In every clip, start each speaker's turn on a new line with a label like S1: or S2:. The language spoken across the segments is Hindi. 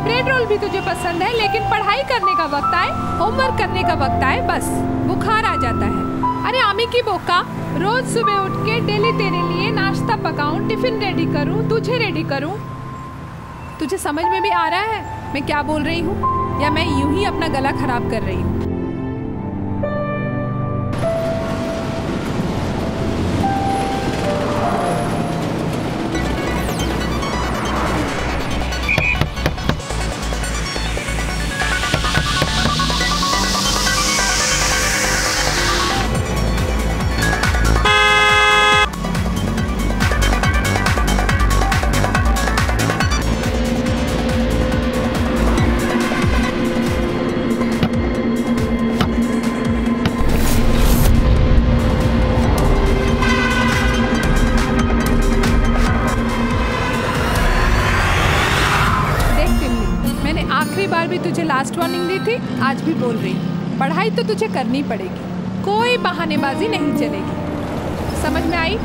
S1: ब्रेड रोल भी तुझे पसंद है, लेकिन पढ़ाई करने का वक्त आए, होमवर्क करने का वक्त आए, बस, बुखार आ जाता है। अरे आमी की बोका, रोज सुबह उठ के डेली तेरे लिए नाश्ता पकाऊं, टिफ़िन रेडी करूँ, तुझे रेडी करूँ? तुझे समझ में भी आ रहा है, मैं क्या बोल रही हूँ? या मैं यूँ ही अपना गला खराब कर रही हूँ? लास्ट वार्निंग दी थी, आज भी बोल रही पढ़ाई तो तुझे करनी पड़ेगी, कोई बहानेबाजी नहीं चलेगी। समझ में आई?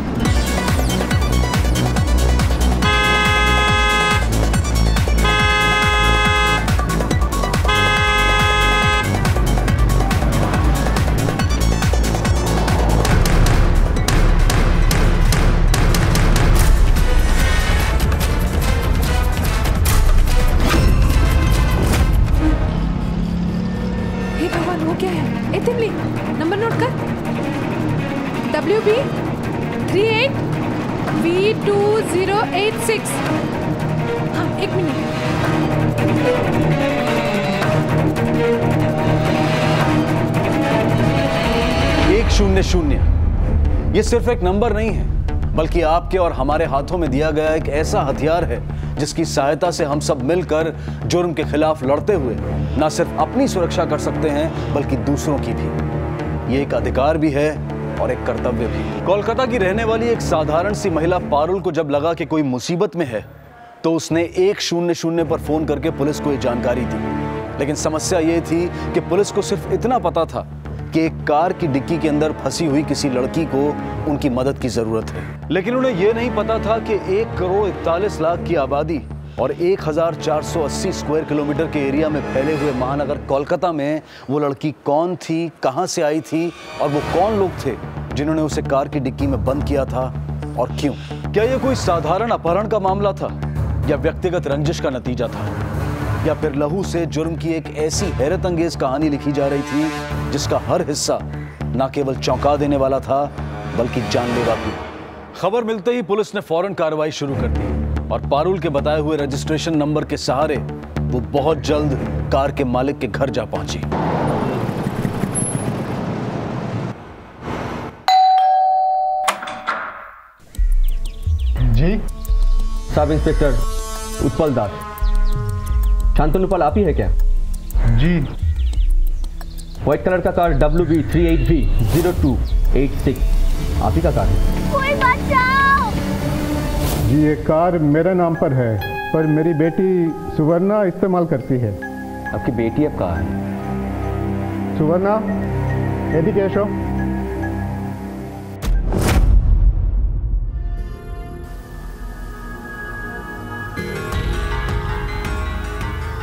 S2: ये सिर्फ़ एक नंबर नहीं है, बल्कि आपके और हमारे हाथों में दिया गया एक ऐसा हथियार है, जिसकी सहायता से हम सब मिलकर जुर्म के खिलाफ लड़ते हुए न सिर्फ़ अपनी सुरक्षा कर सकते हैं, बल्कि दूसरों की भी। ये एक अधिकार भी है और एक कर्तव्य भी। कोलकाता की रहने वाली एक साधारण सी महिला पारुल को जब लगा कि कोई मुसीबत में है तो उसने एक शून्य शून्य पर फ़ोन करके पुलिस को ये जानकारी दी। लेकिन समस्या ये थी कि पुलिस को सिर्फ़ इतना पता था कि एक कार की डिक्की के अंदर फंसी हुई किसी लड़की को उनकी मदद की ज़रूरत है। लेकिन उन्हें यह नहीं पता था कि एक करोड़ इकतालीस लाख की आबादी और 1480 स्क्वायर किलोमीटर के एरिया में फैले हुए महानगर कोलकाता में वो लड़की कौन थी, कहाँ से आई थी और वो कौन लोग थे जिन्होंने उसे कार की डिक्की में बंद किया था और क्यों? क्या यह कोई साधारण अपहरण का मामला था या व्यक्तिगत रंजिश का नतीजा था? या फिर लहू से जुर्म की एक ऐसी हैरत अंगेज कहानी लिखी जा रही थी, जिसका हर हिस्सा न केवल चौंका देने वाला था, बल्कि जानलेवा भी। खबर मिलते ही पुलिस ने फ़ौरन कार्रवाई शुरू कर दी, और पारुल के बताए हुए रजिस्ट्रेशन नंबर के सहारे वो बहुत जल्द कार के मालिक के घर जा पहुँची।
S3: जी?
S4: Sub inspector Utpal Das. शांतनु पाल आप ही है क्या?
S3: जी।
S4: व्हाइट कलर का car W B three eight we zero two eight six आप ही का कार है?
S5: कोई बचाओ।
S3: जी ये कार मेरे नाम पर है पर मेरी बेटी सुवर्णा इस्तेमाल करती है।
S4: आपकी बेटी अब कहाँ है?
S3: सुवर्णा यदि केशव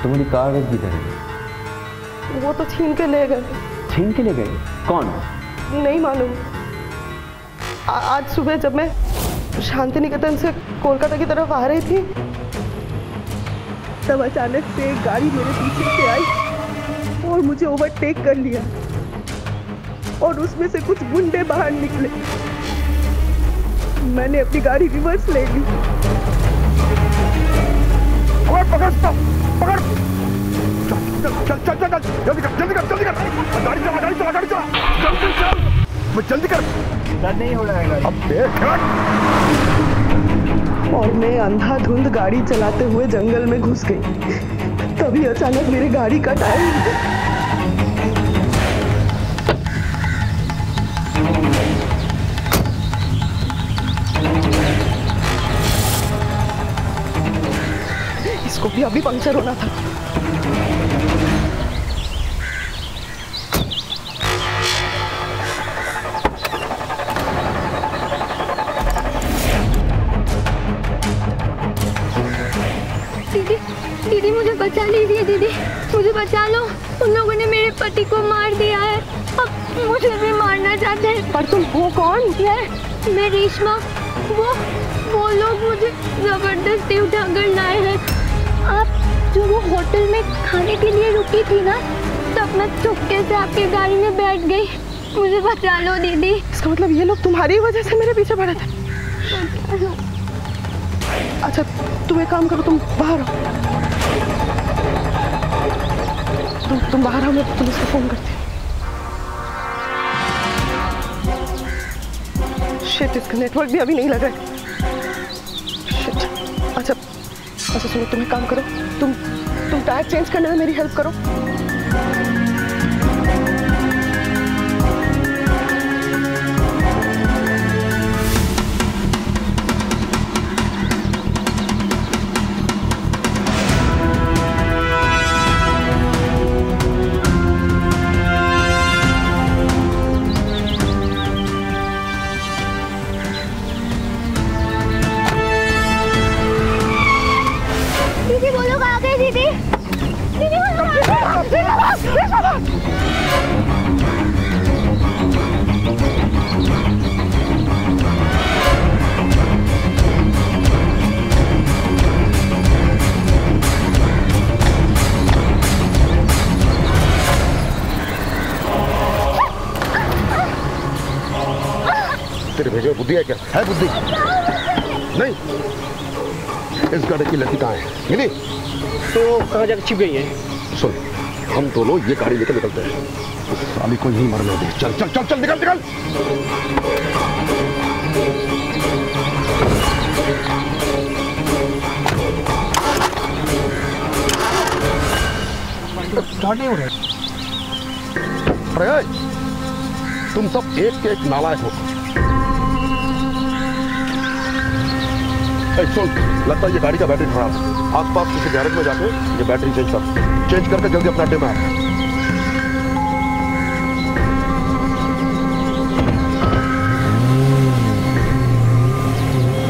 S4: तुम्हारी कार किधर है?
S6: वो तो छीन के ले गए।
S4: छीन के ले गए? कौन?
S6: नहीं मालूम। आ- आज सुबह जब मैं शांति निकेतन से कोलकाता की तरफ़ आ रही थी तब अचानक से एक गाड़ी मेरे पीछे से आई और मुझे ओवरटेक कर लिया और उसमें से कुछ गुंडे बाहर निकले। मैंने अपनी गाड़ी रिवर्स ले ली।
S3: पकड़ पकड़ पकड़। चल चल चल चल चल। जल्दी कर जल्दी कर जल्दी कर। गाड़ी चला गाड़ी चला गाड़ी चला। जल्दी चल मैं जल्दी कर। नहीं हो रहा अब देख।
S6: और मैं अंधाधुंध गाड़ी चलाते हुए जंगल में घुस गई। तभी अचानक मेरी गाड़ी का टायर भी अभी पंक्चर होना था।
S1: दीदी दीदी मुझे
S5: बचा लो। उन लोगों ने मेरे पति को मार दिया है। अब मुझे भी मारना चाहते हैं।
S6: पर तुम हो कौन?
S5: ये मैं रेशमा। वो वो लोग मुझे ज़बरदस्ती उठाकर लाए हैं। जो वो होटल में खाने के लिए रुकी थी ना, तब मैं चुपके से आपकी गाड़ी में बैठ गई। मुझे बचा लो, दीदी।
S6: इसका मतलब ये लोग तुम्हारी वजह से मेरे पीछे पड़े थे? अच्छा तुम एक काम करो, तुम बाहर आओ। तुम तुम बाहर आओ, मैं पुलिस को फ़ोन करती हूँ। शिट इसका नेटवर्क भी अभी नहीं लग है। अच्छा सुनो, तुम एक काम करो, तुम तुम टायर चेंज करने में मेरी हेल्प करो।
S3: मिली?
S7: तो कहाँ जाकर छिप गई है?
S3: सुन हम दोनों ये गाड़ी लेकर निकलते हैं। उस साली को यहीं मरने दे। चल चल चल चल निकल निकल।
S7: नहीं हो रहा
S3: अरे तुम सब एक के एक नालायक हो। सुन लगता है ये गाड़ी का बैटरी खराब है। आसपास किसी गैरेज में जाके ये बैटरी चेंज कर चेंज करके जल्दी अपना अड्डे में आ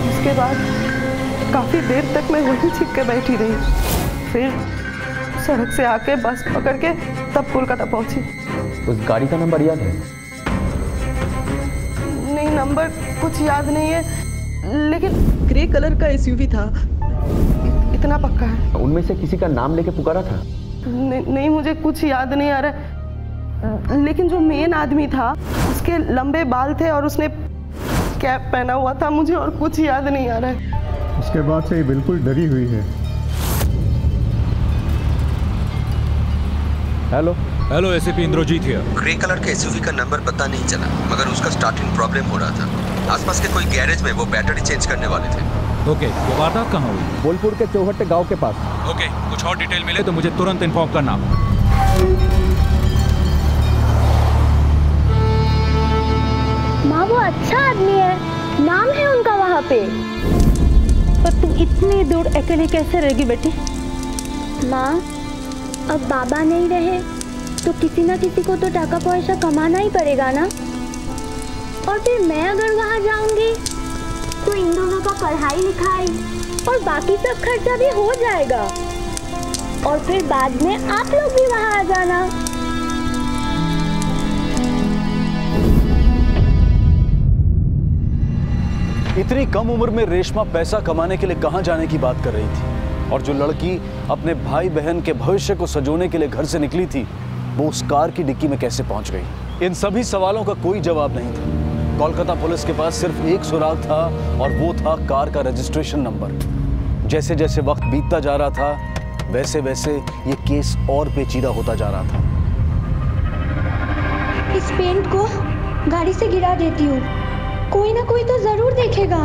S6: उसके बाद काफ़ी देर तक मैं वहीं छिप के बैठी रही। फिर सड़क से आके बस पकड़ के तब कोलकाता पहुँची।
S4: उस गाड़ी का नंबर याद है?
S6: नहीं नंबर कुछ याद नहीं है लेकिन ग्रे कलर का एसयूवी था। इतना पक्का है?
S4: उनमें से किसी का नाम लेके पुकारा था?
S6: नहीं, नहीं मुझे कुछ याद नहीं आ रहा। लेकिन जो मेन आदमी था उसके लंबे बाल थे और उसने कैप पहना हुआ था मुझे और कुछ याद नहीं आ रहा। है
S8: उसके बाद से ये बिल्कुल डरी हुई है।
S4: Hello
S9: hello ACP Indrajit here
S10: grey colour के एसयूवी का नंबर पता नहीं चला मगर उसका स्टार्टिंग प्रॉब्लम हो रहा था। आसपास के कोई गैरेज में वो बैटरी चेंज करने वाले थे।
S9: ओके वो वारदात कहाँ हुई?
S4: बोलपुर के चौहट्टे गाँव के पास।
S9: ओके कुछ और डिटेल मिले तो मुझे तुरंत इन्फॉर्म करना।
S5: माँ वो अच्छा आदमी है। नाम है उनका वहाँ पे।
S11: पर तुम इतनी दूर अकेले कैसे रहेगी बेटी?
S5: माँ अब बाबा नहीं रहे। तो किसी ना किसी को तो टाका पैसा कमाना ही पड़ेगा ना? और फिर मैं अगर वहाँ जाऊँगी तो इन दोनों का पढ़ाई लिखाई और बाकी सब खर्चा भी हो जाएगा। और फिर बाद में आप लोग भी वहाँ आ जाना।
S2: इतनी कम उम्र में रेशमा पैसा कमाने के लिए कहाँ जाने की बात कर रही थी? और जो लड़की अपने भाई बहन के भविष्य को सजोने के लिए घर से निकली थी वो उस कार की डिक्की में कैसे पहुँच गई? इन सभी सवालों का कोई जवाब नहीं था। कोलकाता पुलिस के पास सिर्फ़ एक सुराग था और वो था कार का रजिस्ट्रेशन नंबर। जैसे जैसे वक्त बीतता जा रहा था, वैसे वैसे ये केस और पेचीदा होता जा रहा था।
S5: इस पेंट को गाड़ी से गिरा देती हूँ। कोई ना कोई तो ज़रूर देखेगा।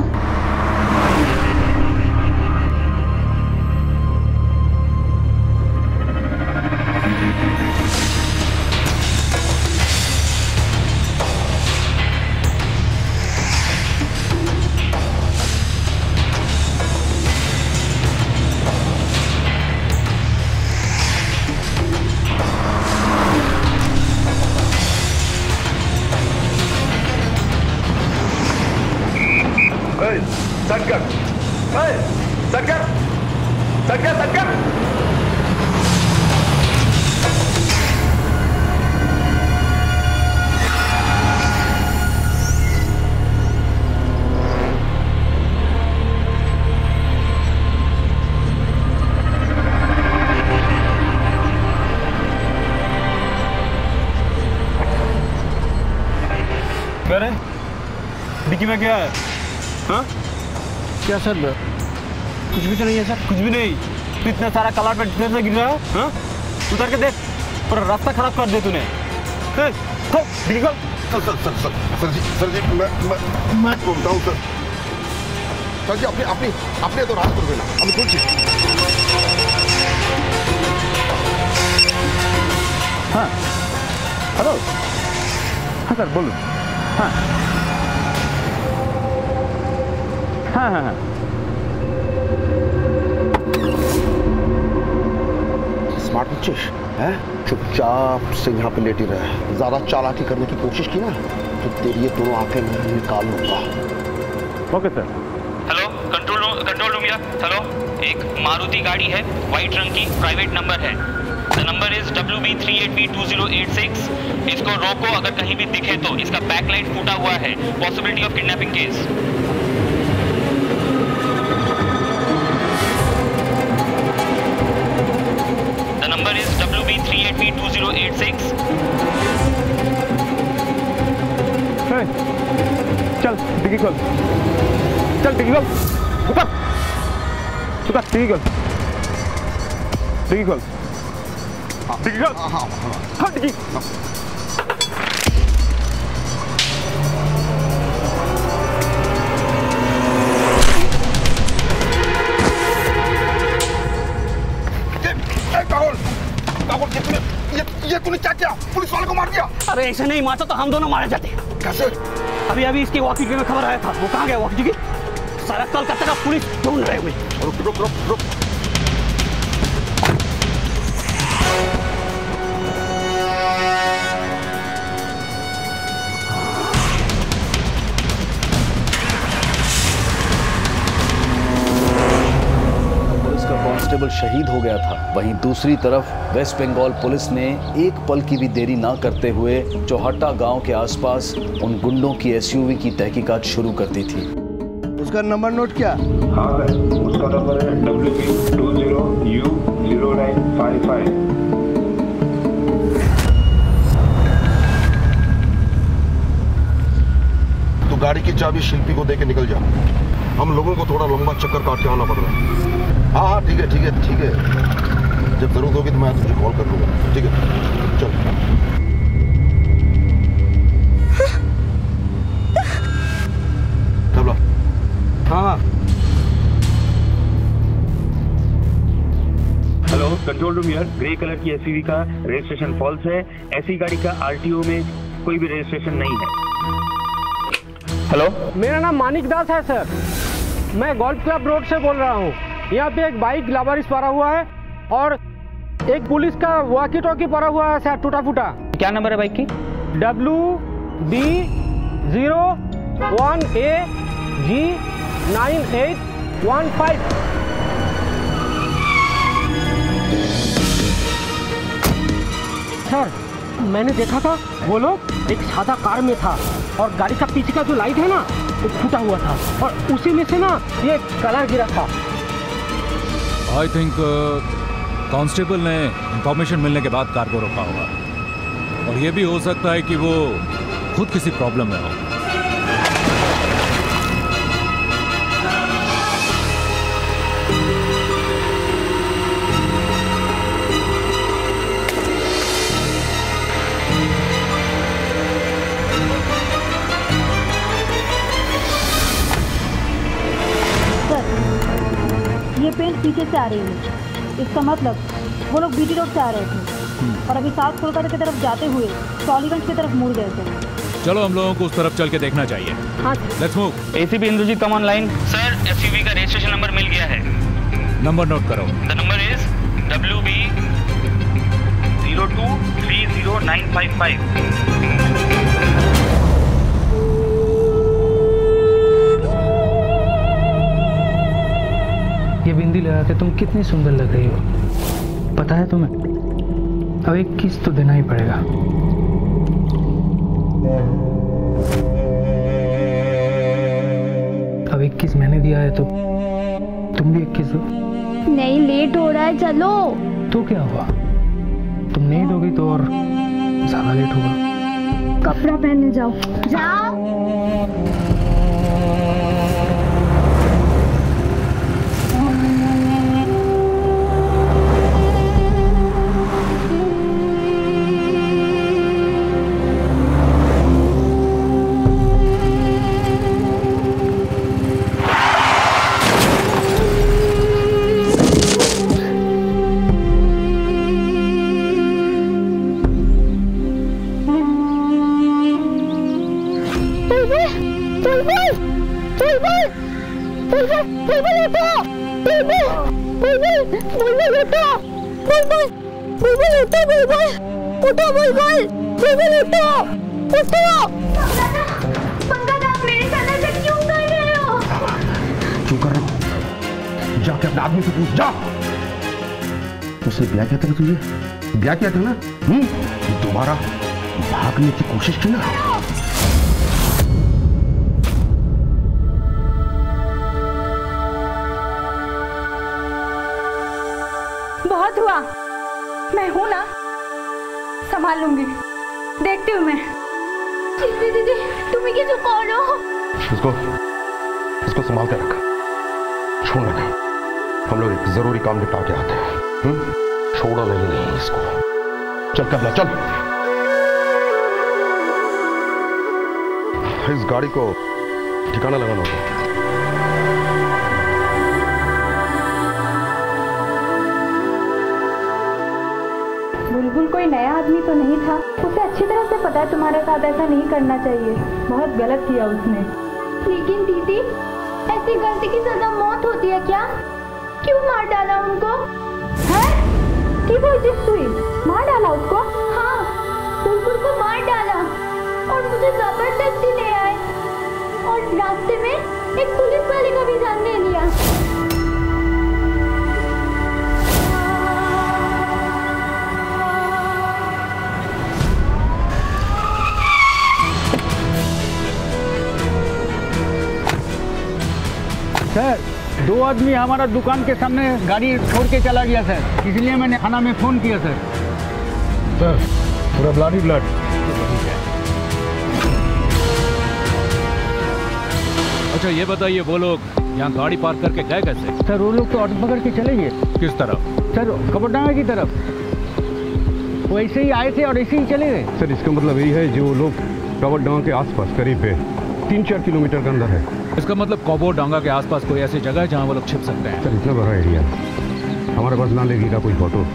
S7: में क्या है? हा? क्या सर? कुछ भी तो नहीं है सर। कुछ भी नहीं। तू इतना सारा कलर पेंट डिटेल से गिर रहा है? हा? उतर के देख। पर रास्ता खराब कर दे तूने। हाँ? हाँ?
S3: सर जी मैं मैं हूँ सर। सर जी अपने अपने अपने तो रात कुछ
S8: हाँ। हेलो। हाँ सर बोलो। हाँ। हाँ हाँ हाँ।
S3: स्मार्ट बच्चिश है? चुपचाप से यहाँ पे लेटी रहे। ज़्यादा चालाकी करने की कोशिश की ना तो तेरी ये दोनों आँखें मैं निकाल लूँगा।
S8: Okay sir
S12: hello control room control room या हेलो एक मारुति गाड़ी है वाइट रंग की प्राइवेट नंबर है। The number is W B three eight B two zero eight six इसको रोको अगर कहीं भी दिखे तो। इसका बैकलाइट फूटा हुआ है। पॉसिबिलिटी ऑफ़ किडनैपिंग केस
S8: खोल चल खोल उतर उतर खोल डिग्गी खोल हाँ
S3: पागल ये तूने ये ये तूने क्या किया पुलिस वाले को मार दिया
S7: अरे ऐसे नहीं मारता तो हम दोनों मारे जाते
S3: कैसे
S7: अभी अभी इसकी वॉकी में खबर आया था। वो कहाँ गया वॉकी सारा कलकत्ता का पुलिस ढूंढ रहे हुए
S3: रुक रुक रुक।
S2: शहीद हो गया था। वहीं दूसरी तरफ़ वेस्ट बंगाल पुलिस ने एक पल की भी देरी ना करते हुए चौहट्टा गाँव के आसपास उन गुंडों की एसयूवी की तहकीकात शुरू कर दी थी।
S3: उसका नंबर नोट किया?
S13: हाँ उसका नंबर है W P two zero U zero nine five five
S3: तो गाड़ी की चाबी शिल्पी को देके निकल जा। हम लोगों को थोड़ा लंबा चक्कर काट के आना पड़ रहा है। हाँ हाँ ठीक है ठीक है ठीक है। जब ज़रूरत होगी तो मैं तुझे कॉल कर लूँगा। ठीक है चल। तबला
S7: हाँ हाँ।
S13: हेलो कंट्रोल रूम यार ग्रे कलर की एसयूवी का रजिस्ट्रेशन फॉल्स है। ऐसी गाड़ी का आरटीओ में कोई भी रजिस्ट्रेशन नहीं है।
S7: हेलो मेरा नाम मानिक दास है सर मैं गोल्फ क्लब रोड से बोल रहा हूँ। यहाँ पे एक बाइक लावारिस पड़ा हुआ है और एक पुलिस का वॉकी टॉकी पड़ा हुआ है सर टूटा फूटा
S12: क्या नंबर है बाइक की?
S7: W B zero one A G nine eight one five sir मैंने देखा था वो लोग एक सादा कार में था और गाड़ी का पीछे का जो लाइट है ना वो फूटा हुआ था और उसी में से ना ये कलर गिरा था।
S9: आई थिंक कांस्टेबल ने इंफॉर्मेशन मिलने के बाद कार को रोका होगा। और ये भी हो सकता है कि वो खुद किसी प्रॉब्लम में हो।
S11: ये पेंट पीछे से आ रही है। इसका मतलब वो लोग बीटी रोड से आ रहे थे। और अभी साउथ कोलकाता की तरफ़ जाते हुए टॉलीगंज की तरफ़ मुड़ गए थे।
S9: चलो हम लोगों को उस तरफ़ चल के देखना चाहिए।
S11: हाँ
S9: let's move
S12: ACP Indrajit come online sir SUV का रजिस्ट्रेशन नंबर मिल गया है।
S9: नंबर नोट करो।
S12: The number is W B zero two three zero nine five five
S14: बिंदी लगा के तुम कितनी सुंदर लग रही हो। पता है तुम्हें? अब एक किस तो देना ही पड़ेगा। अब एक किस मैंने दिया है तो तुम भी एक किस दो
S5: नहीं लेट हो रहा है चलो।
S14: तो क्या हुआ? तुम नहीं दोगी तो और ज़्यादा लेट होगा
S15: कपड़ा पहनने जाओ। जाओ। बुलबुल उठो बुलबुल बुलबुल बुलबुल उठो बुलबुल बुलबुल उठो बुलबुल उठो बुलबुल बुलबुल उठो उठो क्यों कर रहे हो?
S3: जाके अपने आदमी से पूछ जा उसने ब्याह किया था तुझे? ब्याह किया था ना हम्म? दोबारा भागने की कोशिश की ना
S15: हाँ मैं हूँ ना? संभाल लूँगी। देखती हूँ मैं। दीदी? तुम तुम्हें किस कौन हो?
S3: इसको इसको संभाल कर रखा। छोड़ना नहीं। हम लोग एक ज़रूरी काम निपटा के आते हैं। हम्म? छोड़ा नहीं, नहीं इसको। चल कमला चल। इस गाड़ी को ठिकाना लगाना होगा।
S16: बुलबुल कोई नया आदमी तो नहीं था। उसे अच्छी तरह से पता है तुम्हारे साथ ऐसा नहीं करना चाहिए। बहुत गलत किया उसने।
S15: लेकिन दीदी ऐसी गलती की सजा मौत होती है क्या? क्यों मार डाला उनको?
S16: है? तू मार डाला उसको?
S15: हाँ बुलबुल को मार डाला। और मुझे ज़बरदस्ती ले आए। और रास्ते में एक पुलिस वाले का भी जान ले लिया।
S7: सर दो आदमी हमारा दुकान के सामने गाड़ी छोड़ के चला गया सर। इसलिए मैंने थाना में फ़ोन किया सर।
S3: सर पूरा ब्लड ही ब्लड
S9: अच्छा ये बताइए वो लोग यहाँ गाड़ी पार्क करके गए कैसे?
S7: सर वो लोग तो ऑटो पकड़ के चले गए।
S9: किस तरफ़?
S7: सर कपड़डांगा की तरफ़। वो ऐसे ही आए थे और ऐसे ही चले गए।
S3: सर इसका मतलब यही है जो लोग कवर डांग के आसपास करीब है तीन चार किलोमीटर के अंदर है।
S9: इसका मतलब कॉबो डांगा के आसपास कोई ऐसी जगह है जहाँ वो लोग छिप सकते हैं?
S3: सर इतना बड़ा एरिया हमारे पास ना लगेगा कोई फ़ोटो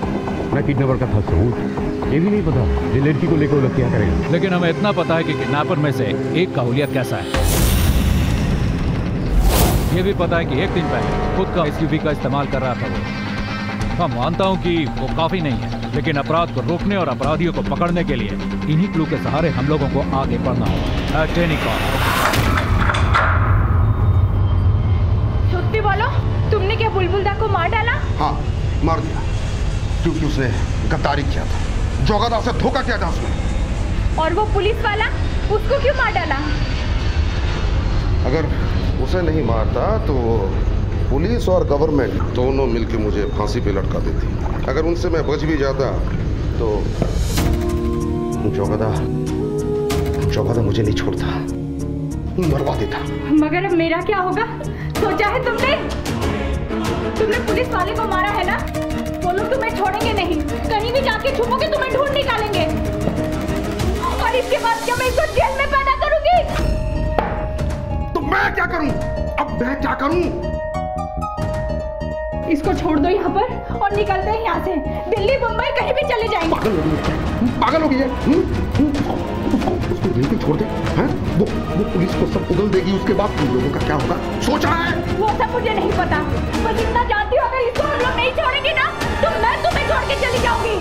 S3: ना किडनैपर का था सबूत ये भी नहीं पता ये लड़की को लेकर वो लोग क्या करेगा।
S9: लेकिन हमें इतना पता है कि किडनैपर में से एक का हुलिया कैसा है। ये भी पता है कि एक दिन पहले खुद का एसयूवी का इस्तेमाल कर रहा था वो। हाँ मानता हूँ कि वो काफ़ी नहीं है लेकिन अपराध को रोकने और अपराधियों को पकड़ने के लिए इन्हीं क्लू के सहारे हम लोगों को आगे बढ़ना होगा।
S15: तुमने क्या बुलबुल दा को मार डाला?
S3: हाँ मार दिया। क्योंकि उसने गद्दारी किया था। जोगादार से धोखा किया था उसने।
S15: और वो पुलिस वाला उसको क्यों मार डाला?
S3: अगर उसे नहीं मारता तो पुलिस और गवर्नमेंट दोनों मिलकर मुझे फांसी पे लटका देती। अगर उनसे मैं बच भी जाता तो चौगदा चौगदा मुझे नहीं छोड़ता। मरवा देता।
S15: मगर अब मेरा क्या होगा? सोचा है तुमने? तुमने पुलिस वाले को मारा है ना? वो लोग तुम्हें छोड़ेंगे नहीं। कहीं भी जाके छुपोगे तुम्हें ढूंढ निकालेंगे। और इसके बाद क्या मैं इसको जेल में पैदा करूँगी?
S3: तो मैं क्या करूँ? अब मैं क्या करूँ?
S15: इसको छोड़ दो यहाँ पर और निकलते हैं यहाँ से दिल्ली मुंबई कहीं भी चले जाएँगे
S3: पागल हो गई पागल हो गई है हम्म? हम्म? उसको यहीं पे छोड़ दे हैं वो वो पुलिस को सब उगल देगी उसके बाद तुम लोगों का क्या होगा सोचा है
S15: वो सब मुझे नहीं पता बस इतना जानती हूँ अगर इसको हम लोग नहीं छोड़ेंगे ना तो मैं तुम्हें छोड़ के चली जाऊँगी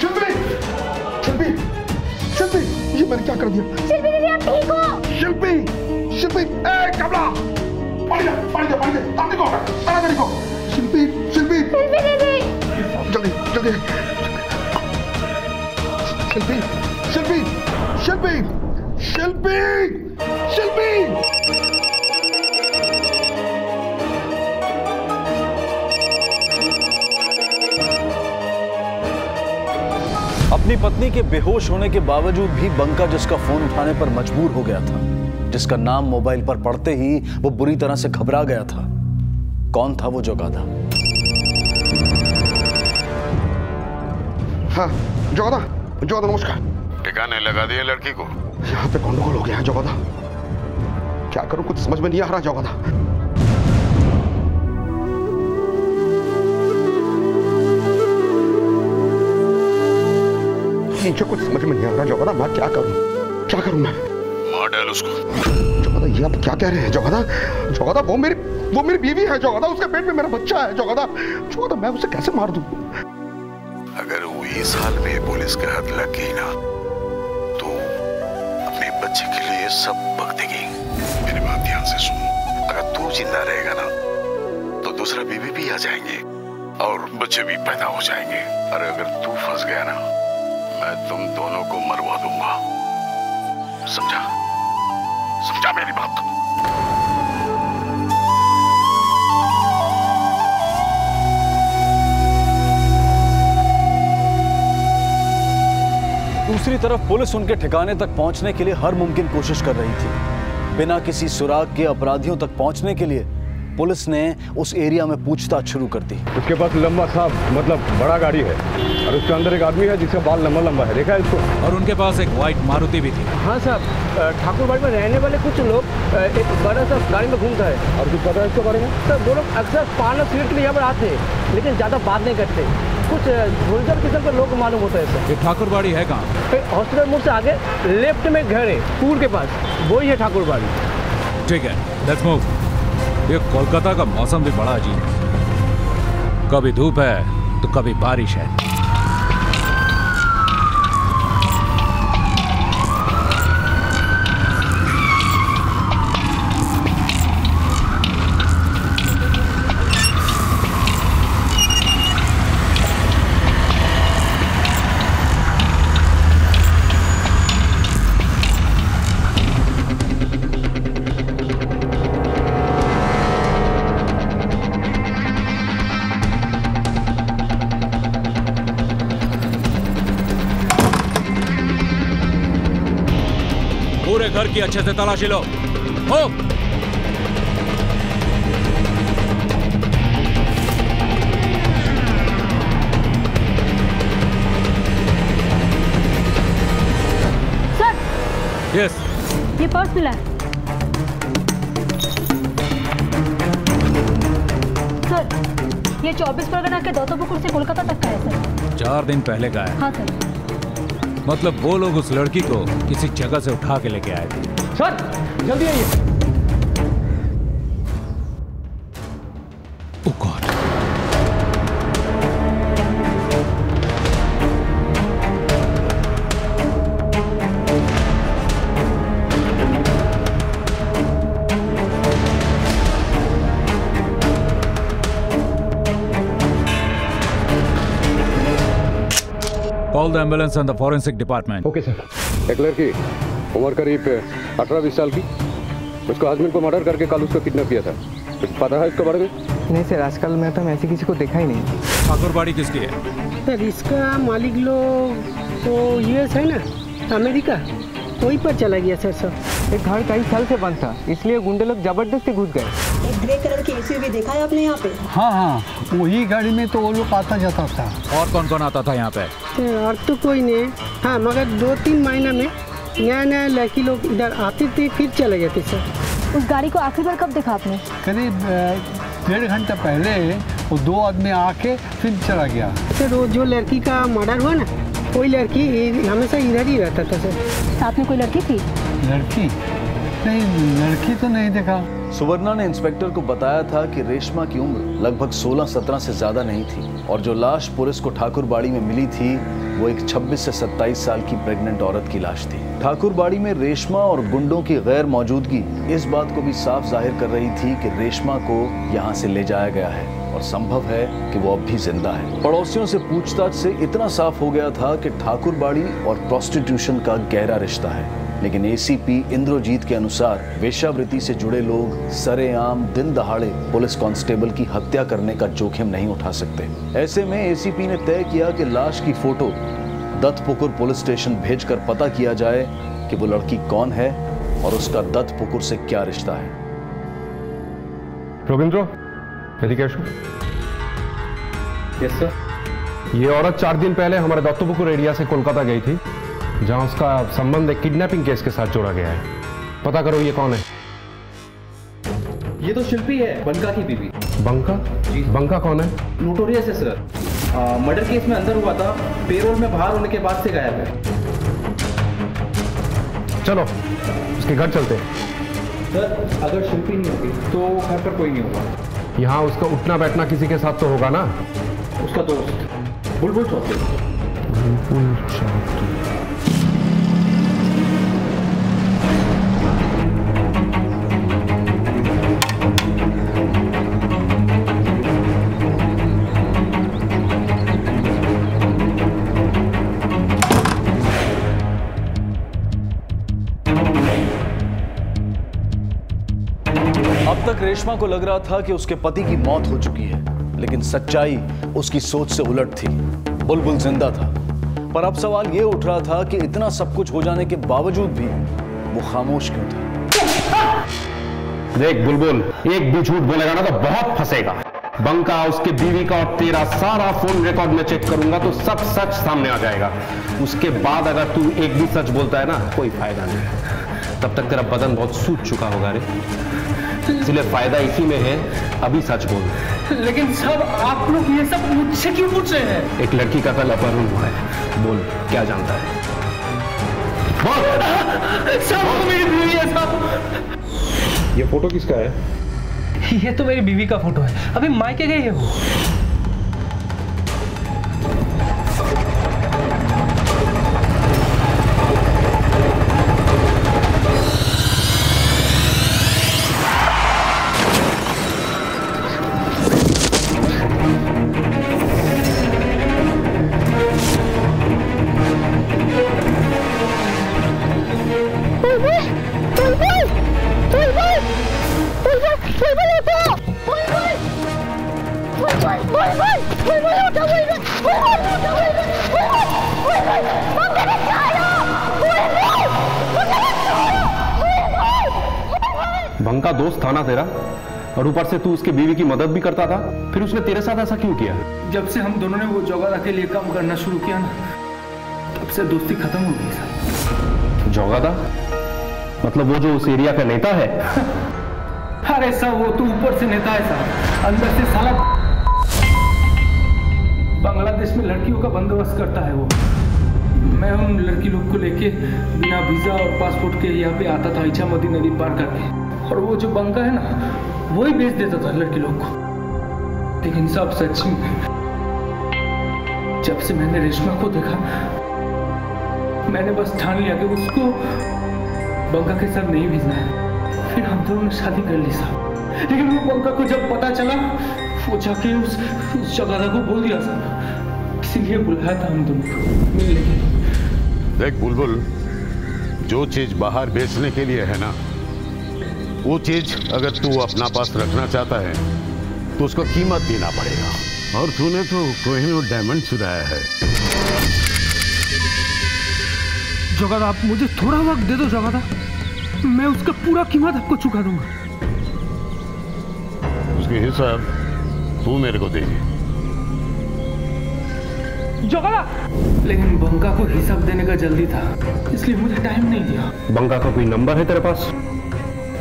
S3: शिल्पी शिल्पी शिल्पी ये मैंने क्या कर दिया
S15: शिल्पी दीदी आप ठीक हो
S3: शिल्पी शिल्पी ए कमला पानी दे पानी दे पानी दे। अब देखो अरे देखो। शिल्पी शिल्पी।
S15: शिल्पी दीदी।
S3: जल्दी जल्दी। शिल्पी शिल्पी शिल्पी शिल्पी शिल्पी।
S2: अपनी पत्नी के बेहोश होने के बावजूद भी बंका जिसका फ़ोन उठाने पर मजबूर हो गया था। जिसका नाम मोबाइल पर पढ़ते ही वो बुरी तरह से घबरा गया था। कौन था वो जोगादा
S3: हाँ जोगादा जोगादा नमस्कार।
S17: ठिकाने लगा दिए लड़की को।
S3: यहाँ पे गंडगोल हो गया है जोगादा? क्या करूँ कुछ समझ में नहीं आ रहा जोगादा। मुझे कुछ समझ में नहीं आ रहा जोगादा मैं क्या करूँ? क्या करूँ मैं?
S17: मार डाल उसको।
S3: जोगादा ये आप क्या कह रहे हैं? जोगादा जोगादा वो मेरी वो मेरी बीवी है जोगादा उसके पेट में मेरा बच्चा है जोगादा जोगादा मैं उसे कैसे मार दूँ?
S17: अगर वो इस हाल में पुलिस के हाथ लग गई ना तो अपने बच्चे के लिए सब भग देगी। मेरी बात ध्यान से सुन। अगर तू ज़िंदा रहेगा ना तो दूसरा बीवी भी आ जाएँगे और बच्चे भी पैदा हो जाएँगे। और अगर तू फंस गया ना मैं तुम दोनों को मरवा दूँगा। समझा? समझा मेरी बात।
S2: दूसरी तरफ़ पुलिस उनके ठिकाने तक पहुँचने के लिए हर मुमकिन कोशिश कर रही थी। बिना किसी सुराग के अपराधियों तक पहुँचने के लिए पुलिस ने उस एरिया में पूछताछ शुरू कर दी।
S8: उसके पास लंबा सा मतलब बड़ा गाड़ी है और उसके अंदर एक आदमी है जिसका बाल लंबा लंबा है। देखा है इसको?
S9: और उनके पास एक व्हाइट मारुति भी थी।
S14: हाँ साहब ठाकुरबाड़ी में रहने वाले कुछ लोग एक बड़ा सा गाड़ी में घूमता है।
S8: और कुछ पता है इसके बारे में?
S14: सर वो लोग अक्सर पान और सिगरेट के लिए यहाँ पर आते हैं लेकिन ज़्यादा बात नहीं करते। कुछ झुलझल किस्म के लोग मालूम होता है सर।
S9: ये ठाकुरबाड़ी है कहाँ?
S14: फिर हॉस्पिटल मोड़ से आगे लेफ़्ट में घर है पूल के पास। वही है ठाकुरबाड़ी।
S9: ठीक है लेट्स मूव ये कोलकाता का मौसम भी बड़ा अजीब है। कभी धूप है तो कभी बारिश है। की अच्छे से तलाशी लो। हो।
S11: सर।
S9: यस
S11: ये पर्स मिला सर ये चौबीस परगना के दौतोपुकुर से कोलकाता तक का है सर।
S9: चार दिन पहले का है।
S11: हाँ सर।
S9: मतलब वो लोग उस लड़की को किसी जगह से उठा के लेके आए थे।
S14: सर जल्दी आइए।
S9: Call the ambulance and the forensic department.
S8: Okay sir एक लड़की उम्र करीब अठारह बीस साल की। उसको हस्बैंड को मर्डर करके कल उसको किडनैप किया था। कुछ पता है इसके बारे में?
S14: नहीं सर आजकल मैं तो ऐसे किसी को देखा ही नहीं।
S9: ठाकुरबाड़ी किसकी है?
S18: सर इसका मालिक लोग तो यूएस है ना? अमेरिका? वहीं पर चला गया सर सब
S14: एक घर कई साल से बंद था इसलिए गुंडे लोग ज़बरदस्ती घुस गए।
S19: एक ग्रे कलर की एसयूवी देखा है आपने यहाँ पे?
S20: हाँ हाँ वही गाड़ी में तो वो लोग आता जाता था।
S9: और कौन कौन आता था यहाँ पे?
S18: और तो कोई नहीं। हाँ मगर दो तीन महीना में नया नया लड़की लोग इधर आते थे फिर चले गए थे सर।
S11: उस गाड़ी को आखिरी बार कब देखा आपने?
S20: करीब डेढ़ घंटा पहले वो दो आदमी आके फिर चला गया।
S18: सर वो जो लड़की का मर्डर हुआ ना वही लड़की हमेशा इधर ही रहता था सर।
S11: साथ में कोई लड़की थी?
S20: लड़की? नहीं लड़की तो नहीं देखा।
S2: सुवर्णा ने इंस्पेक्टर को बताया था कि रेशमा की उम्र लगभग 16-17 से ज़्यादा नहीं थी और जो लाश पुलिस को ठाकुरबाड़ी में मिली थी, वो एक 26 से 27 साल की प्रेग्नेंट औरत की लाश थी। ठाकुरबाड़ी में रेशमा और गुंडों की गैर मौजूदगी इस बात को भी साफ़ ज़ाहिर कर रही थी कि रेशमा को यहाँ से ले जाया गया है और संभव है कि वो अब भी ज़िंदा है। पड़ोसियों से पूछताछ से इतना साफ़ हो गया था कि ठाकुरबाड़ी और प्रोस्टिट्यूशन का गहरा रिश्ता है। लेकिन एसीपी इंद्रजीत के अनुसार वेशावृत्ति से जुड़े लोग सरेआम दिन दहाड़े पुलिस कांस्टेबल की हत्या करने का जोखिम नहीं उठा सकते। ऐसे में एसीपी ने तय किया कि लाश की फ़ोटो दत्तपुकुर पुलिस स्टेशन भेजकर पता किया जाए कि वो लड़की कौन है और उसका दत्तपुकुर से क्या रिश्ता है।
S21: रोगिंद्रो
S4: यस सर
S21: ये औरत चार दिन पहले हमारे दत्तपुकुर एरिया से कोलकाता गई थी। जहाँ उसका संबंध एक किडनैपिंग केस के साथ जोड़ा गया है। पता करो ये कौन है?
S4: ये तो शिल्पी है बनका की बीवी।
S21: बंका? जी। बंका कौन है?
S4: नोटोरियस है सर मर्डर केस में अंदर हुआ था पेरोल में बाहर होने के बाद से गायब है।
S21: चलो उसके घर चलते हैं।
S4: सर अगर शिल्पी नहीं होगी तो घर पर कोई नहीं होगा।
S21: यहाँ उसका उठना बैठना किसी के साथ तो होगा ना?
S4: उसका दोस्त। बुलबुल चौधरी
S21: बुलबुल चौधरी
S2: रेशमा को लग रहा था कि उसके पति की मौत हो चुकी है, लेकिन सच्चाई उसकी सोच से उलट थी। बुलबुल ज़िंदा था। पर अब सवाल यह उठ रहा था कि इतना सब कुछ हो जाने के बावजूद भी वो खामोश क्यों था?
S21: देख बुलबुल, एक भी झूठ बोलेगा ना तो बहुत फंसेगा। बंका, उसके बीवी का और तेरा सारा फ़ोन रिकॉर्ड में चेक करूँगा तो सब सच सामने आ जाएगा। उसके बाद अगर तू एक भी सच बोलता है ना, कोई फ़ायदा नहीं। तब तक तेरा बदन बहुत सूख चुका होगा रे। इसलिए फ़ायदा इसी में है अभी सच बोल।
S14: लेकिन सब आप लोग ये सब मुझसे क्यों पूछ रहे हैं?
S21: एक लड़की का कल अपहरण हुआ है। बोल क्या जानता है?
S14: सब मेरी बीवी है सब।
S21: ये फ़ोटो किसका है?
S14: ये तो मेरी बीवी का फ़ोटो है। अभी मायके गई है वो।
S21: था और ऊपर से तू उसके बीवी की मदद भी करता था। फिर उसने तेरे साथ ऐसा क्यों किया?
S14: जब से हम दोनों ने वो जगह के लिए काम करना शुरू किया ना तब से दोस्ती खत्म हो गई साहब
S21: जोगादा मतलब वो जो उस एरिया का नेता है?
S14: अरे साहब वो तो ऊपर से नेता है साहब। अंदर से साला बांग्लादेश में लड़कियों का बंदोबस्त करता है वो। मैं उन लड़की लोग को लेके बिना वीज़ा और पासपोर्ट के यहाँ पे आता था इच्छामती नदी पार करके। और वो जो बंका है ना, वही बेच देता था लड़की लोग को। लेकिन सब सच में, जब से मैंने रेशमा को देखा, मैंने बस ठान लिया कि उसको बंका के साथ नहीं भेजना है। फिर हम दोनों ने शादी कर ली साहब। लेकिन वो बंका को जब पता चला, वो जाके उस उस जगह को बोल दिया साहब। इसीलिए बुलाया था हम दोनों मिलने के लिए।
S17: देख बुलबुल, जो चीज़ बाहर बेचने के लिए है ना वो चीज़ अगर तू अपना पास रखना चाहता है तो उसको कीमत देना पड़ेगा। और तूने तो कोहिनूर डायमंड चुराया है।
S14: जगह आप मुझे थोड़ा वक्त दे दो जगह मैं उसका पूरा कीमत आपको चुका दूँगा।
S17: उसके हिसाब तू मेरे को देगी।
S14: लेकिन बंका को हिसाब देने का जल्दी था इसलिए मुझे टाइम नहीं दिया।
S21: बंका का कोई नंबर है तेरे पास?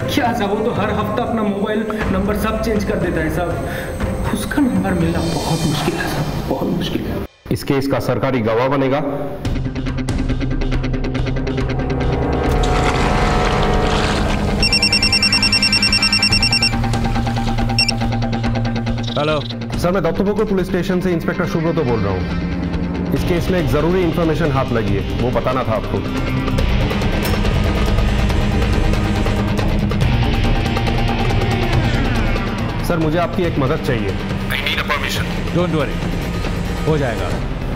S14: क्या साहब वो तो हर हफ़्ता अपना मोबाइल नंबर सब चेंज कर देता है साहब उसका नंबर मिलना बहुत मुश्किल है साहब बहुत मुश्किल है।
S21: इस केस का सरकारी गवाह बनेगा।
S9: हेलो।
S21: सर मैं दत्तपुकुर पुलिस स्टेशन से इंस्पेक्टर सुब्रतो बोल रहा हूँ। इस केस में एक ज़रूरी इंफॉर्मेशन हाथ लगी है वो बताना था आपको। सर मुझे आपकी एक मदद चाहिए।
S9: I need a permission don't worry हो जाएगा।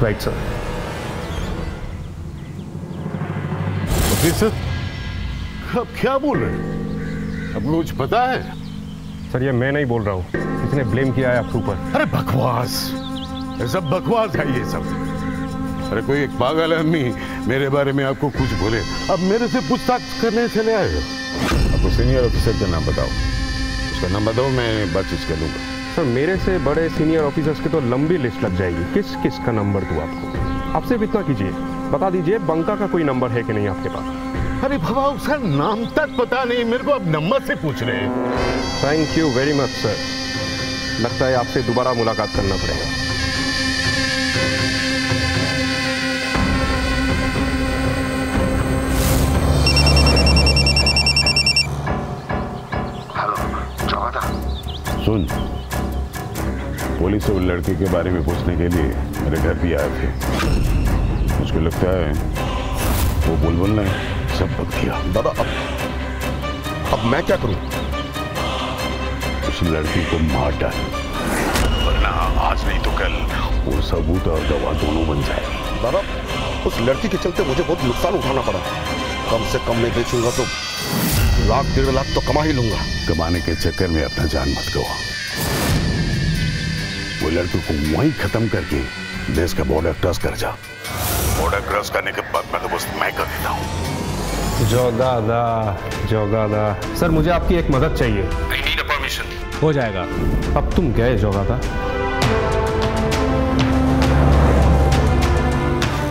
S21: राइट सर
S17: ऑफिसर अब क्या बोल रहे हैं? अब मुझे पता है।
S21: सर ये मैं नहीं बोल रहा हूँ। इसने ब्लेम किया है आपके ऊपर।
S17: अरे बकवास। ये सब बकवास है ये सब। अरे कोई एक पागल है अम्मी। मेरे बारे में आपको कुछ बोले। अब मेरे से पूछताछ करने चले आए हो। आपको सीनियर ऑफिसर का नाम बताओ। उसका नंबर दो मैं बातचीत कर लूँगा।
S21: सर मेरे से बड़े सीनियर ऑफिसर्स की तो लंबी लिस्ट लग जाएगी। किस किस का नंबर दूँ आपको? आप सिर्फ़ इतना कीजिए। बता दीजिए बंका का कोई नंबर है कि नहीं आपके पास?
S17: अरे बाबा सर नाम तक पता नहीं। मेरे को आप नंबर से पूछ रहे हैं।
S21: Thank you very much sir लगता है आपसे दोबारा मुलाकात करना पड़ेगा।
S17: सुन। पुलिस से उस लड़के के बारे में पूछने के लिए मेरे घर भी आए थे। मुझको लगता है वो बुलबुल ने सब बक दिया
S3: दादा अब अब मैं क्या करूँ?
S17: उस लड़की को मार डाल। वरना आज नहीं तो कल वो सबूत और गवाह दोनों बन जाएगी।
S3: दादा उस लड़की के चलते मुझे बहुत नुकसान उठाना पड़ा। कम से कम मैं बेचूँगा तो लाख डेढ़ लाख तो कमा ही लूँगा।
S17: कमाने के चक्कर में अपना जान मत गवा। वो लड़की को वहीं खत्म करके देश का बॉर्डर क्रॉस कर जा। बॉर्डर क्रॉस करने के बाद मैं तो बस मैं कर देता हूँ।
S21: जोगादा जोगादा सर मुझे आपकी एक मदद चाहिए।
S12: आई नीड अ परमिशन
S9: हो जाएगा।
S21: अब तुम गए जोगादा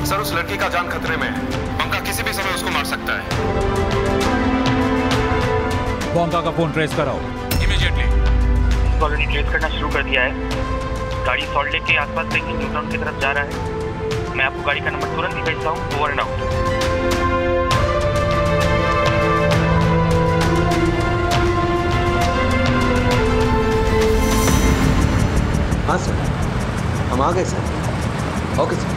S12: सर उस लड़की का जान खतरे में है। बंका किसी भी समय उसको मार सकता है।
S9: बोंका का फ़ोन ट्रेस कराओ।
S12: इमीडिएटली ऑलरेडी ट्रेस करना शुरू कर दिया है। गाड़ी सॉल्ट लेक के आसपास कहीं न्यू टाउन की तरफ़ जा रहा है। मैं आपको गाड़ी का नंबर तुरंत ही भेजता हूँ। ओवर एंड आउट
S10: हाँ सर हम आ गए सर ओके सर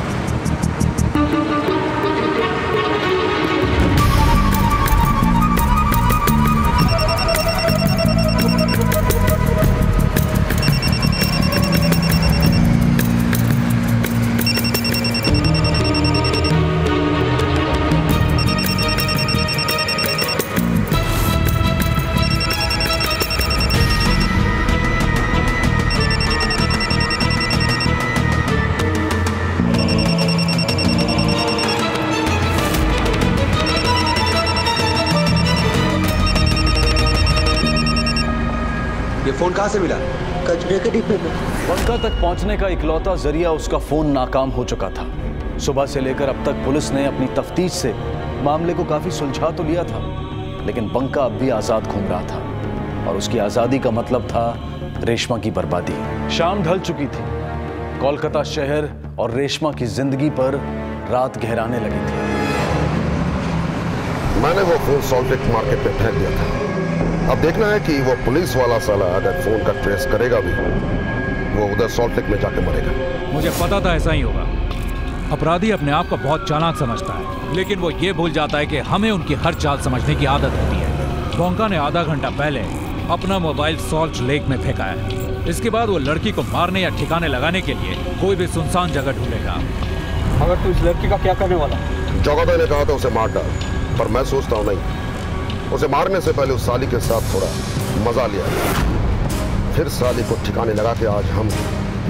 S10: कहाँ से मिला? कचरे के डिब्बे में
S2: बंका तक पहुँचने का इकलौता ज़रिया उसका फ़ोन नाकाम हो चुका था। सुबह से लेकर अब तक पुलिस ने अपनी तफ्तीश से मामले को काफ़ी सुलझा तो लिया था लेकिन बंका अब भी आज़ाद घूम रहा था। और उसकी आज़ादी का मतलब था रेशमा की बर्बादी। शाम ढल चुकी थी। कोलकाता शहर और रेशमा की ज़िंदगी पर रात गहराने लगी थी।
S3: मैंने वो फ़ोन सॉल्ट मार्केट में फेंक दिया था। अब देखना है कि वो पुलिस वाला साला अगर फ़ोन का ट्रेस करेगा भी वो उधर सॉल्ट लेक में जाके मरेगा।
S9: मुझे पता था ऐसा ही होगा। अपराधी अपने आप को बहुत चालाक समझता है लेकिन वो ये भूल जाता है कि हमें उनकी हर चाल समझने की आदत होती है। बोंका ने आधा घंटा पहले अपना मोबाइल सॉल्ट लेक में फेंका है। इसके बाद वो लड़की को मारने या ठिकाने लगाने के लिए कोई भी सुनसान जगह ढूंढेगा।
S18: अगर तू इस लड़की का क्या करने वाला?
S3: जगह ने कहा था उसे मार डाल पर मैं सोचता हूँ नहीं। उसे मारने से पहले उस साली के साथ थोड़ा मज़ा लिया। फिर साली को ठिकाने लगा के आज हम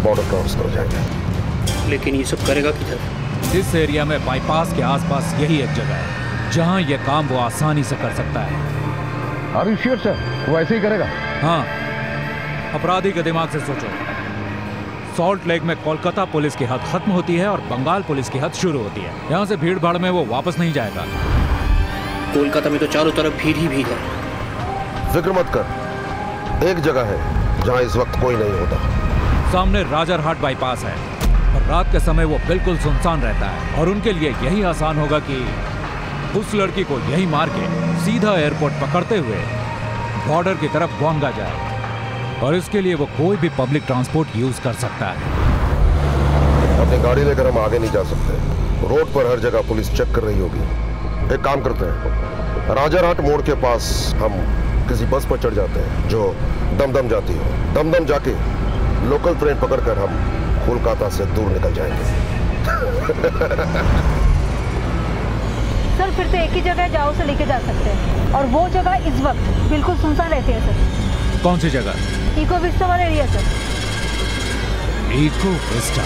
S3: बॉर्डर क्रॉस कर जाएँगे।
S18: लेकिन ये सब करेगा किधर?
S9: इस एरिया में बाईपास के आसपास यही एक जगह है जहाँ ये काम वो आसानी से कर सकता है।
S17: आर श्योर सर वो ऐसे ही करेगा?
S9: हाँ। अपराधी के दिमाग से सोचो। सॉल्ट लेक में कोलकाता पुलिस की हद खत्म होती है और बंगाल पुलिस की हद शुरू होती है। यहाँ से भीड़ भाड़ में वो वापस नहीं जाएगा।
S18: कोलकाता में तो चारों तरफ़ भीड़ ही भीड़ है।
S3: फ़िक्र मत कर। एक जगह है जहाँ इस वक्त कोई नहीं होता।
S9: सामने राजरहाट बाईपास है और रात के समय वो बिल्कुल सुनसान रहता है और उनके लिए यही आसान होगा कि उस लड़की को यही मार के सीधा एयरपोर्ट पकड़ते हुए बॉर्डर की तरफ़ बोंगा जाए और इसके लिए वो कोई भी पब्लिक ट्रांसपोर्ट यूज़ कर सकता है।
S3: अपनी गाड़ी लेकर हम आगे नहीं जा सकते। रोड पर हर जगह पुलिस चेक कर रही होगी। एक काम करते हैं। राजारहाट मोड़ के पास हम किसी बस पर चढ़ जाते हैं जो दमदम जाती हो। दमदम जाके लोकल ट्रेन पकड़कर हम कोलकाता से दूर निकल जाएँगे।
S11: सर फिर तो एक ही जगह जाओ से लेके जा सकते हैं। और वो जगह इस वक्त बिल्कुल सुनसान रहती है सर।
S9: कौन सी जगह?
S11: इको विस्टा वाला एरिया सर।
S9: इको विस्टा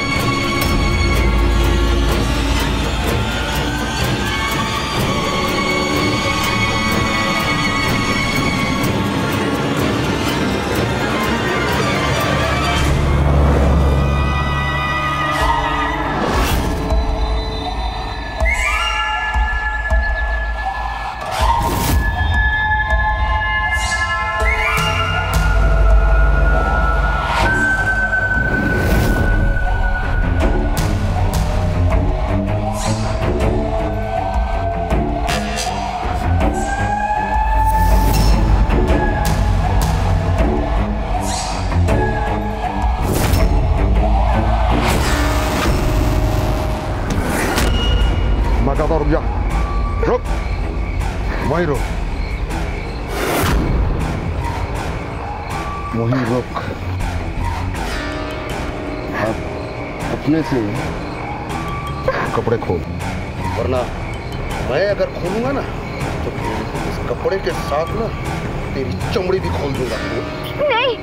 S9: हूँ
S3: रुक जा रुक वहीं रुक वहीं रुक अब अपने से कपड़े खोल वरना मैं अगर खोलूँगा ना तो इस कपड़े के साथ ना तेरी चमड़ी भी खोल दूँगा
S5: नहीं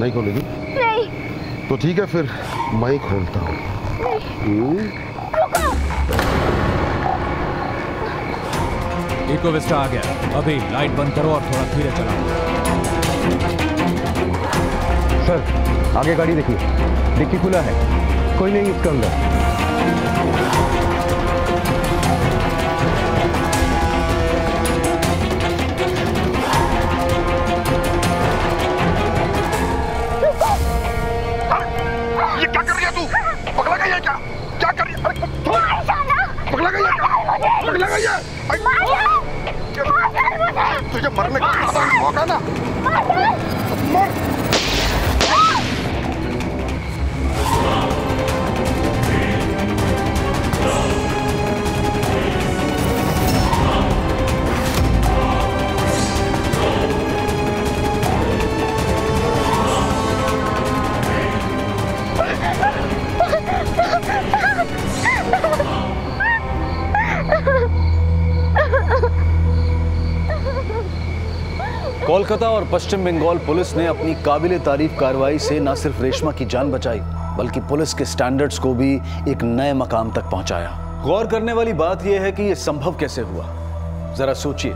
S3: नहीं खोलेगी
S5: नहीं
S3: तो ठीक है फिर मैं ही खोलता हूँ
S9: इको विस्टा आ गया। अभी लाइट बंद करो और थोड़ा धीरे चलाओ।
S21: सर आगे गाड़ी देखिए। डिक्की खुला है। कोई नहीं इसके अंदर।
S3: ये क्या कर रही है तू? गई है क्या? क्या कर रही है? गई है गई है तुझे मरने का मौका ना।
S2: कोलकाता और पश्चिम बंगाल पुलिस ने अपनी काबिल तारीफ़ कार्रवाई से न सिर्फ़ रेशमा की जान बचाई, बल्कि पुलिस के स्टैंडर्ड्स को भी एक नए मकाम तक पहुँचाया। गौर करने वाली बात यह है कि यह संभव कैसे हुआ? जरा सोचिए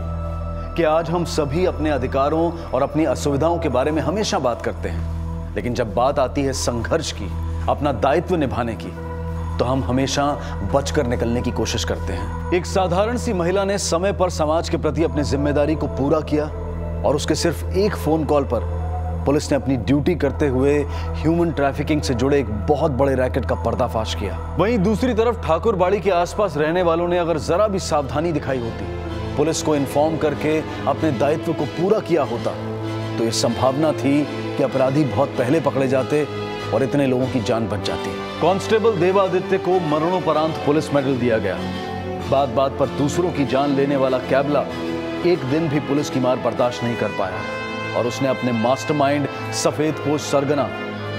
S2: कि आज हम सभी अपने अधिकारों और अपनी असुविधाओं के बारे में हमेशा बात करते हैं, लेकिन जब बात आती है संघर्ष की, अपना दायित्व निभाने की तो हम हमेशा बचकर निकलने की कोशिश करते हैं। एक साधारण सी महिला ने समय पर समाज के प्रति अपनी ज़िम्मेदारी को पूरा किया और उसके सिर्फ़ एक फ़ोन कॉल पर पुलिस ने अपनी ड्यूटी करते हुए ह्यूमन ट्रैफिकिंग से जुड़े एक बहुत बड़े रैकेट का पर्दाफाश किया। वहीं दूसरी तरफ़ ठाकुरबाड़ी के आसपास रहने वालों ने अगर जरा भी सावधानी दिखाई होती, पुलिस को इन्फॉर्म करके अपने दायित्व को पूरा किया होता तो ये संभावना थी कि अपराधी बहुत पहले पकड़े जाते और इतने लोगों की जान बच जाती। कांस्टेबल देवादित्य को मरणोपरांत पुलिस मेडल दिया गया। बात बात पर दूसरों की जान लेने वाला कैबला एक दिन भी पुलिस की मार बर्दाश्त नहीं कर पाया और उसने अपने मास्टरमाइंड सफ़ेद पोष सरगना,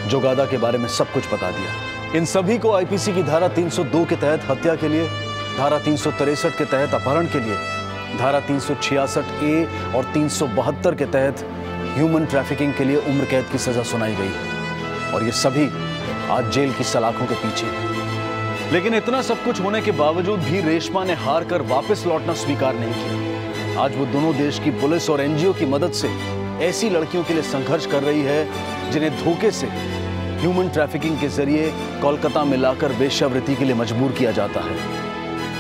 S2: जोगादा के बारे में सब कुछ बता दिया। इन सभी को आईपीसी की धारा 302 के तहत हत्या के लिए, धारा तीन के तहत अपहरण के लिए, धारा 366 ए और 372 के तहत ह्यूमन ट्रैफिकिंग के लिए उम्र कैद की सजा सुनाई गई। और ये सभी आज जेल की सलाखों के पीछे। लेकिन इतना सब कुछ होने के बावजूद भी रेशमा ने हार कर वापस लौटना स्वीकार नहीं किया। आज वो दोनों देश की पुलिस और एनजीओ की मदद से ऐसी लड़कियों के लिए संघर्ष कर रही है, जिन्हें धोखे से ह्यूमन ट्रैफिकिंग के ज़रिए कोलकाता में लाकर वेश्यावृत्ति के लिए मजबूर किया जाता है।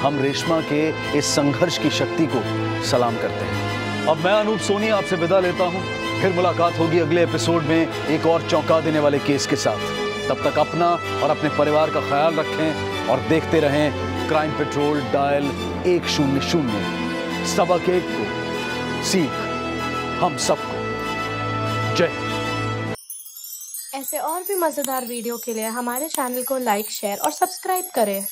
S2: हम रेशमा के इस संघर्ष की शक्ति को सलाम करते हैं। अब मैं अनूप सोनी आपसे विदा लेता हूँ। फिर मुलाकात होगी अगले एपिसोड में एक और चौंका देने वाले केस के साथ। तब तक अपना और अपने परिवार का ख्याल रखें और देखते रहें, क्राइम पेट्रोल डायल एक शून्य शून्य। सबक एक को सीख हम सबको। जय।
S22: ऐसे और भी मज़ेदार वीडियो के लिए हमारे चैनल को लाइक शेयर और सब्सक्राइब करें।